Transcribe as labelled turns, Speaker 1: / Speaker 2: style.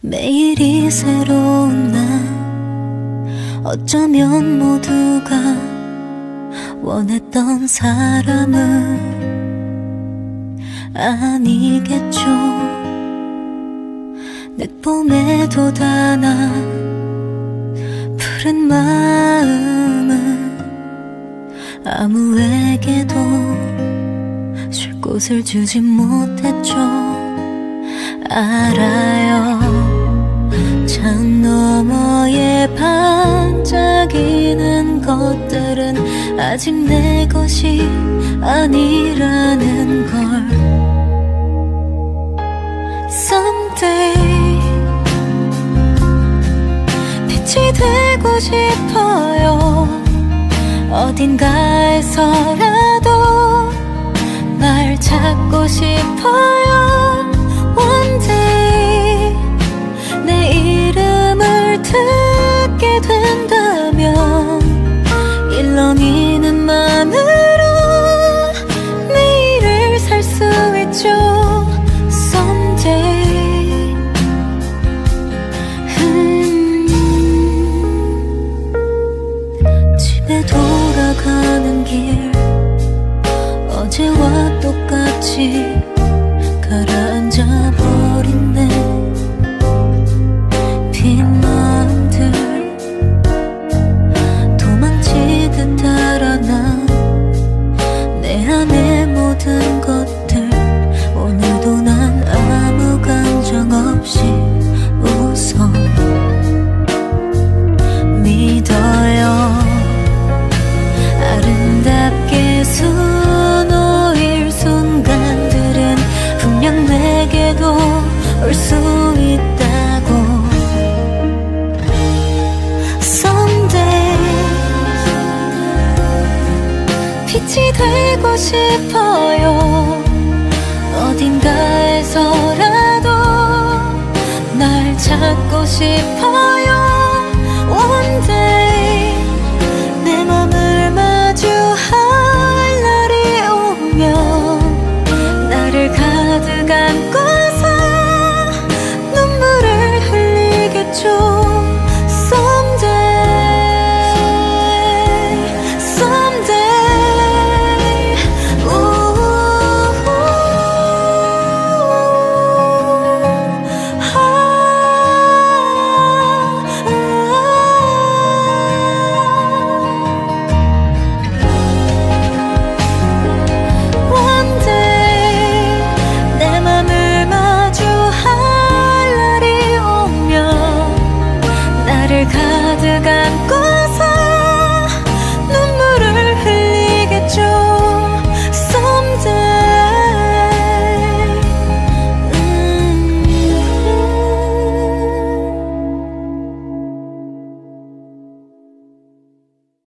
Speaker 1: 매일이 새로운 날. 어쩌면 모두가 원했던 사람은 아니겠죠. 늦봄에도 다나 푸른 마음은 아무에게도 쉴 곳을 주지 못했죠. 알아요 아직 내 것이 아니라는 걸. Someday 빛이 되고 싶어요. 어딘가에서라도 날 찾고 싶어요 돌아가는 길. 어제와 똑같이 가라 수 있다고. Someday 빛이 되고 싶어요. 어딘가에서라도 날 찾고 싶어요 가득 안고